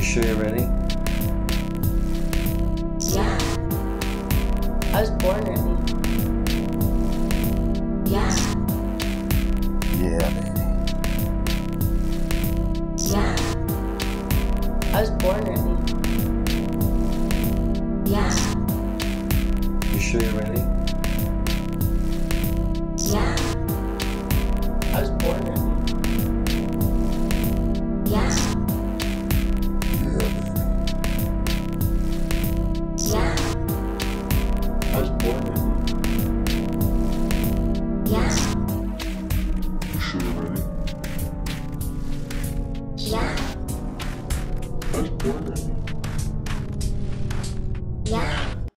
You sure you're ready? Yeah. I was born ready. Yeah. Yeah. Yeah. I was born ready. Yeah. You sure you're ready? Yeah.